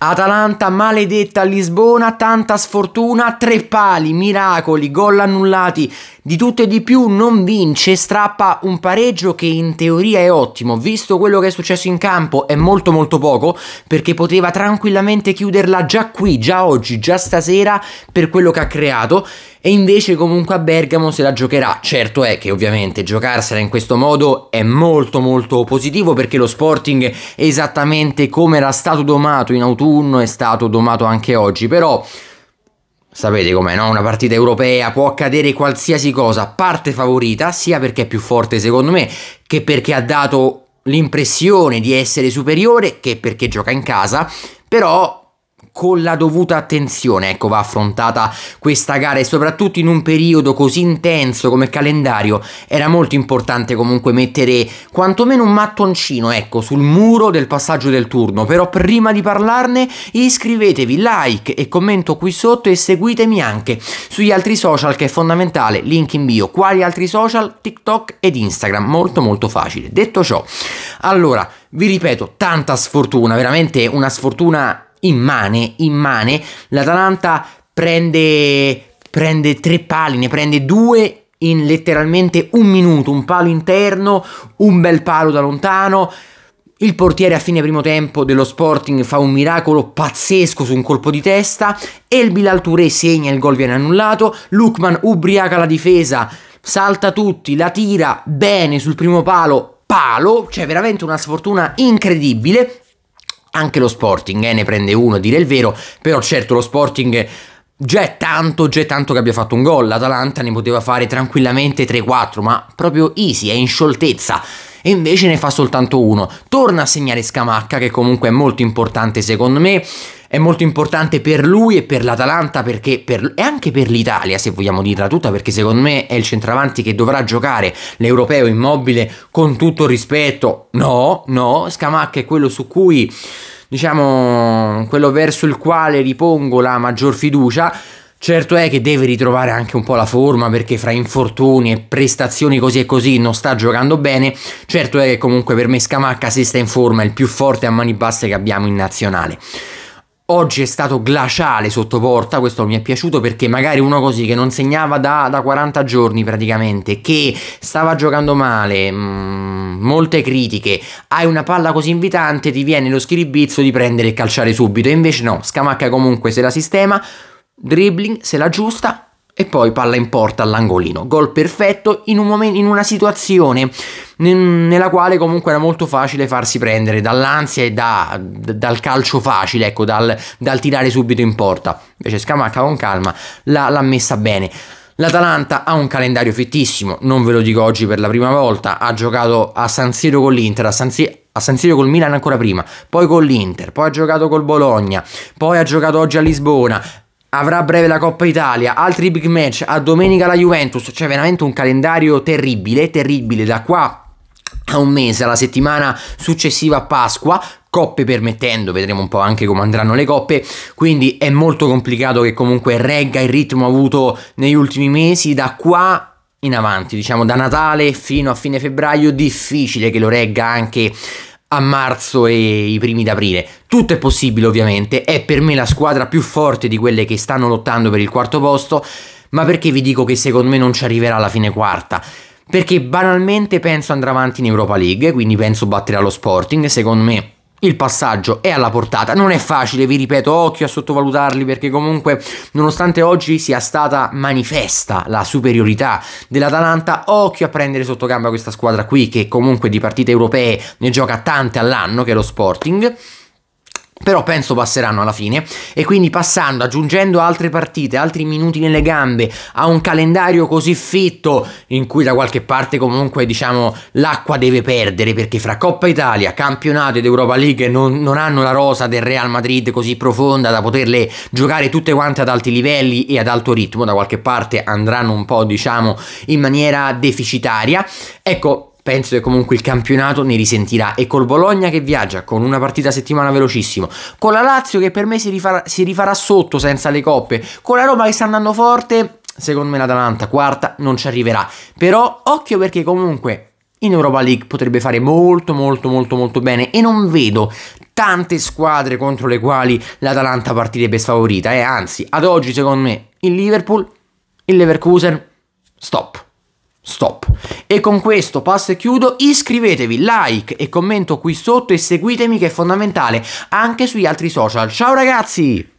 Atalanta maledetta a Lisbona, tanta sfortuna, tre pali, miracoli, gol annullati, di tutto e di più non vince, strappa un pareggio che in teoria è ottimo, visto quello che è successo in campo è molto molto poco, perché poteva tranquillamente chiuderla già qui, già oggi, già stasera per quello che ha creato. E invece comunque a Bergamo se la giocherà. Certo è che ovviamente giocarsela in questo modo è molto molto positivo perché lo Sporting esattamente come era stato domato in autunno è stato domato anche oggi, però Sapete com'è, no? Una partita europea può accadere qualsiasi cosa, parte favorita, sia perché è più forte secondo me, che perché ha dato l'impressione di essere superiore, che perché gioca in casa, però con la dovuta attenzione, ecco, va affrontata questa gara e soprattutto in un periodo così intenso come calendario era molto importante comunque mettere quantomeno un mattoncino, ecco, sul muro del passaggio del turno. Però prima di parlarne iscrivetevi, like e commento qui sotto e seguitemi anche sugli altri social che è fondamentale, link in bio. Quali altri social? TikTok ed Instagram, molto molto facile. Detto ciò, allora, vi ripeto, tanta sfortuna, veramente una sfortuna immane, immane, l'Atalanta prende, prende tre pali, ne prende due in letteralmente un minuto, un palo interno, un bel palo da lontano. Il portiere a fine primo tempo dello Sporting fa un miracolo pazzesco su un colpo di testa e il Bilal Touré segna il gol viene annullato, Lukman ubriaca la difesa, salta tutti, la tira bene sul primo palo, palo, cioè veramente una sfortuna incredibile anche lo Sporting eh, ne prende uno a dire il vero, però certo lo Sporting già è tanto, già è tanto che abbia fatto un gol, l'Atalanta ne poteva fare tranquillamente 3-4, ma proprio easy, è in scioltezza. E invece ne fa soltanto uno. Torna a segnare Scamacca, che comunque è molto importante secondo me. È molto importante per lui e per l'Atalanta perché per, e anche per l'Italia se vogliamo dirla tutta perché secondo me è il centravanti che dovrà giocare l'europeo immobile con tutto il rispetto. No no Scamacca è quello su cui diciamo quello verso il quale ripongo la maggior fiducia Certo è che deve ritrovare anche un po' la forma perché fra infortuni e prestazioni così e così non sta giocando bene. Certo è che comunque per me Scamacca se sta in forma è il più forte a mani basse che abbiamo in nazionale. Oggi è stato glaciale sotto porta, questo mi è piaciuto perché magari uno così che non segnava da, da 40 giorni praticamente, che stava giocando male, mh, mm, molte critiche, hai una palla così invitante, ti viene lo schiribizzo di prendere e calciare subito, e invece no, Scamacca comunque se la sistema, dribbling, se la giusta, e poi palla in porta all'angolino. Gol perfetto in, un momento, in una situazione nella quale comunque era molto facile farsi prendere dall'ansia e da, dal calcio facile, ecco, dal, dal, tirare subito in porta. Invece Scamacca con calma l'ha, l'ha messa bene. L'Atalanta ha un calendario fittissimo, non ve lo dico oggi per la prima volta, ha giocato a San Siro con l'Inter, a San Siro, a San Siro col Milan ancora prima, poi con l'Inter, poi ha giocato col Bologna, poi ha giocato oggi a Lisbona, avrà a breve la Coppa Italia, altri big match, a domenica la Juventus, cioè veramente un calendario terribile, terribile. Da qua a un mese, alla settimana successiva a Pasqua, coppe permettendo, vedremo un po' anche come andranno le coppe, quindi è molto complicato che comunque regga il ritmo avuto negli ultimi mesi, da qua in avanti, diciamo da Natale fino a fine febbraio, difficile che lo regga anche a marzo e i primi d'aprile. Tutto è possibile ovviamente, è per me la squadra più forte di quelle che stanno lottando per il quarto posto, ma perché vi dico che secondo me non ci arriverà alla fine quarta? Perché banalmente penso andrà avanti in Europa League, quindi penso batterà lo Sporting, secondo me il passaggio è alla portata, non è facile, vi ripeto, occhio a sottovalutarli perché comunque nonostante oggi sia stata manifesta la superiorità dell'Atalanta, occhio a prendere sotto gamba questa squadra qui che comunque di partite europee ne gioca tante all'anno, che è lo Sporting però penso passeranno alla fine e quindi passando, aggiungendo altre partite, altri minuti nelle gambe a un calendario così fitto in cui da qualche parte comunque diciamo l'acqua deve perdere perché fra Coppa Italia, campionato ed Europa League non, non hanno la rosa del Real Madrid così profonda da poterle giocare tutte quante ad alti livelli e ad alto ritmo, da qualche parte andranno un po' diciamo in maniera deficitaria. Ecco, penso che comunque il campionato ne risentirà e col Bologna che viaggia con una partita a settimana velocissimo, con la Lazio che per me si rifarà, si rifarà sotto senza le coppe, con la Roma che sta andando forte, secondo me l'Atalanta quarta non ci arriverà, però occhio perché comunque in Europa League potrebbe fare molto molto molto molto bene e non vedo tante squadre contro le quali l'Atalanta partirebbe sfavorita, eh? anzi, ad oggi secondo me il Liverpool, il Leverkusen. Stop. E con questo passo e chiudo, iscrivetevi, like e commento qui sotto e seguitemi che è fondamentale anche sugli altri social. Ciao ragazzi!